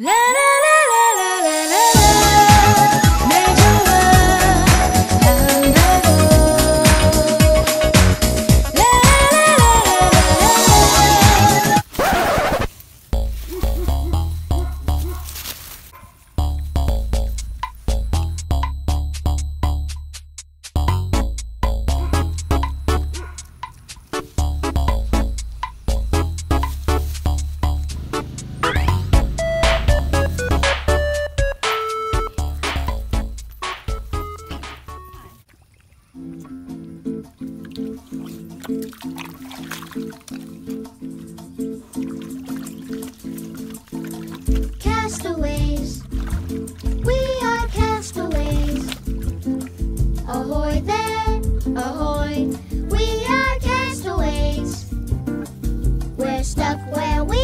La, la, Castaways, we are castaways. Ahoy there, ahoy, we are castaways. We're stuck where we